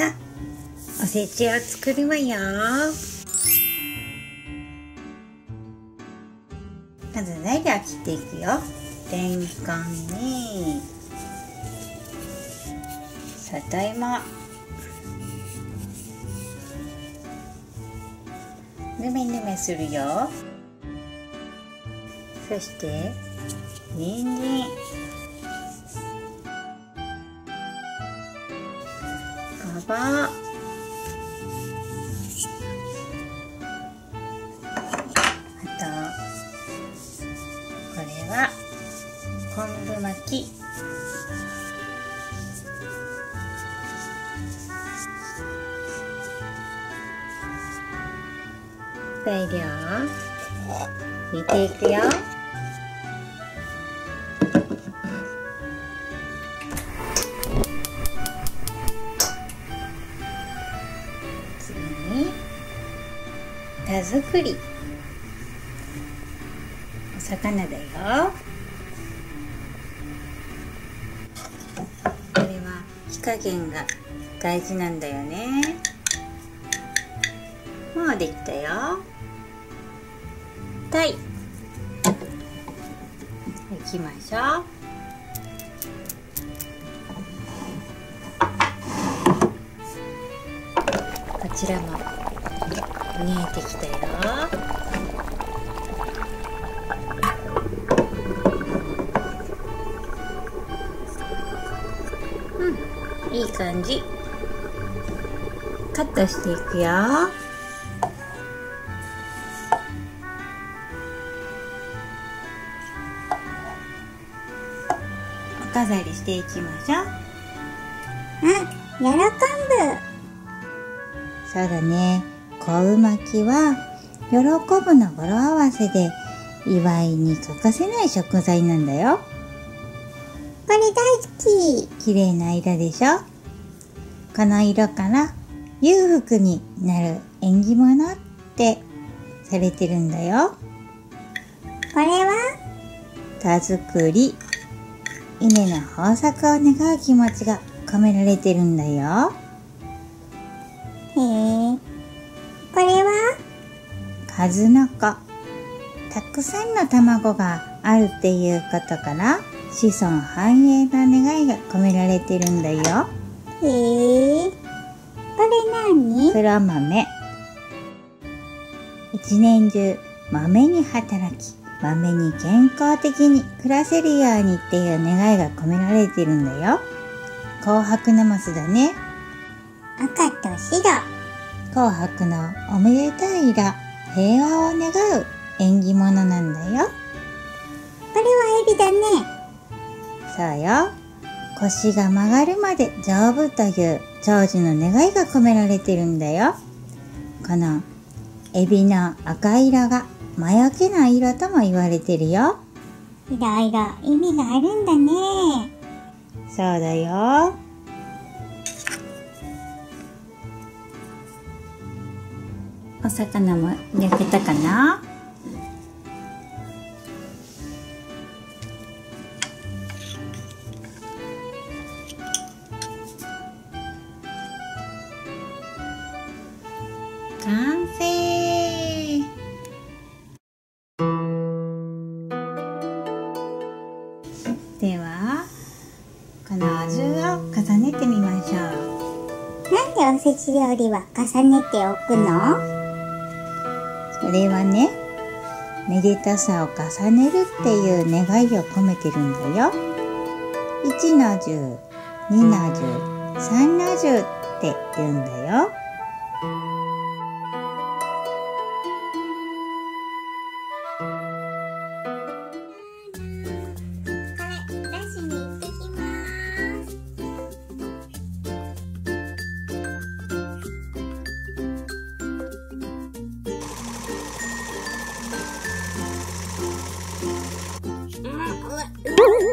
さおせちを作るわよ。まず材料を切っていくよ。れんこんに里芋。ぬめぬめするよ。そして人参。ごぼうあとこれは昆布巻き。材料煮ていくよ。田作り。お魚だよ。これは火加減が大事なんだよね。もうできたよ。たい行きましょう。こちらも。見えてきたよ。うん。いい感じ。カットしていくよ。お飾りしていきましょう。あ、喜ぶ。そうだね。小巻きは、喜ぶの語呂合わせで、祝いに欠かせない食材なんだよ。これ大好き。綺麗な色でしょ？この色から、裕福になる縁起物ってされてるんだよ。これは？田作り。稲の豊作を願う気持ちが込められてるんだよ。へえ。これは？数の子。たくさんの卵があるっていうことから、子孫繁栄の願いが込められてるんだよ。へえ。これ何？黒豆。一年中、豆に働き、豆に健康的に暮らせるようにっていう願いが込められてるんだよ。紅白ナマスだね。赤と白。紅白のおめでたい色、平和を願う縁起物なんだよ。これはエビだね。そうよ。腰が曲がるまで丈夫という長寿の願いが込められてるんだよ。このエビの赤色が魔除けな色とも言われてるよ。いろいろ意味があるんだね。そうだよ。お魚も焼けたかな？完成。ではこの味を重ねてみましょう。なんでおせち料理は重ねておくの？それはねめでたさを重ねるっていう願いを込めてるんだよ。1の10、2の10、3の10って言うんだよ。Boom!